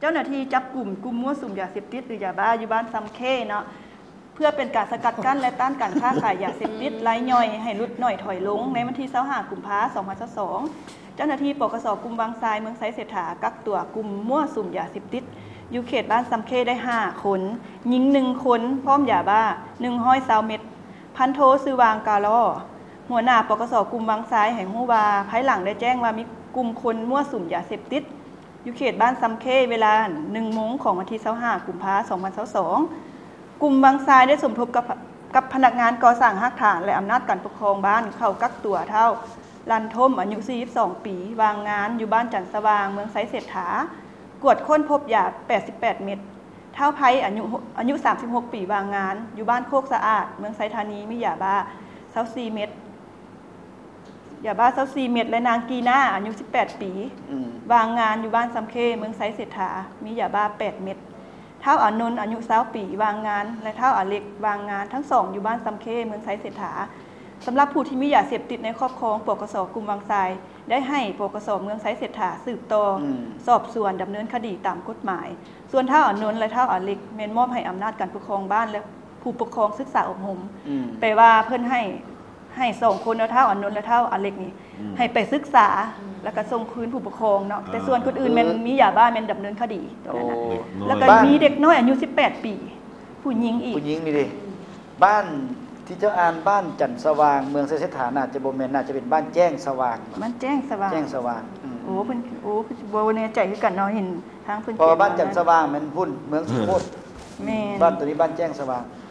เจ้าหน้าที่จับกลุ่มกลุ่มมั่วสุมยาเสพติดหรือยาบ้าอยู่บ้านซัมเคเนาะเพื่อเป็นการสกัดกั้นและต้านการค้าขายยาเสพติดไร้ย่อยให้ลดหน่อยถอยลง ในวันที่25กุมภาพันธ์2022เจ้าหน้าที่ปกสกลุ่มบางทรายเมืองไซเศรษฐากักตัวกลุ่มมั่วสุมยาเสพติดอยู่เขตบ้านซัมเคได้ 5 คนหญิงหนึ่งคนพร้อมยาบ้า120เม็ดพันโทซื้อวางกาลอหัวหน้าปกสกลุ่มบางซ้ายแห่งฮู้ว่าภายหลังได้แจ้งว่ามีกลุ่มคนมั่วสุมยาเสพติด อยู่เขตบ้านซัมเคเวลา1โมงของวันที่25กุมภาพันธ์2022กลุ่มบางซ้ายได้สมทบกับกับพนักงานก่อสร้างหักฐาน และอำนาจการปกครองบ้านเข้ากักตัวเท่าลันทมอายุ 42 ปี วางงานอยู่บ้านจันทร์สว่าง เมืองไซเศรษฐากวดค้นพบยา 88 เม็ดเท่าไพอายุอายุ 36 ปี วางงาน อยู่บ้านโคกสะอาด เมืองไซธานีมียาบ้า24 เม็ด ยาบ้า24เม็ดและนางกีน่าอายุ 18 ปี อืมวางงานอยู่บ้านซัมเคเมืองไซเศรษฐา มียาบ้า 8 เม็ดเท่าอานนท์อายุ20ปีวางงาน และเท่าอาเล็กวางงานทั้งสองอยู่บ้านซัมเคเมืองไซเศรษฐาสำหรับผู้ที่มียาเสพติดในครอบครองปกสกลุ่มบางทราย ได้ให้ปกสเมืองไซเศรษฐาสืบต่อออืมสอบสวนดำเนินคดีตามกฎหมาย ส่วนเท่าอานนท์และเท่าอาเล็กเมนมอบให้อำนาจการปกครองบ้านและผู้ปกครองศึกษาอบรม อืม แปลว่าเพื่อนให้ ให้สองคนแล้วเท่าอานนท์และเท่าอาเล็กนี่อืมให้ไปศึกษาแล้วก็ส่งคืนผู้ปกครองเนาะแต่อ่าส่วนคนอื่นมันมียาบ้ามันดำเนินคดีตรงโอ้นั้นน่ะน้อยแล้วก็บ้านมีเด็กน้อยอายุ 18 ปี ผู้หญิงอีกผู้หญิงนี่ดิบ้านที่เจ้าอ่านบ้านจันทร์สว่าง เมืองเซเสถาน่าจะบ่แม่นน่าจะเป็นบ้านแจ้งสว่างมันแจ้งสว่างแจ้งสว่างอืมโอ้เพิ่นโอ้เพิ่นบ่แน่ใจคือกันเนาะเห็นทางเพิ่นเพราะว่าบ้านขีจันทร์สว่างมันพุ่นเมืองสุโขทัยแม่นบ้านตัวนี้บ้านแจ้งสว่าง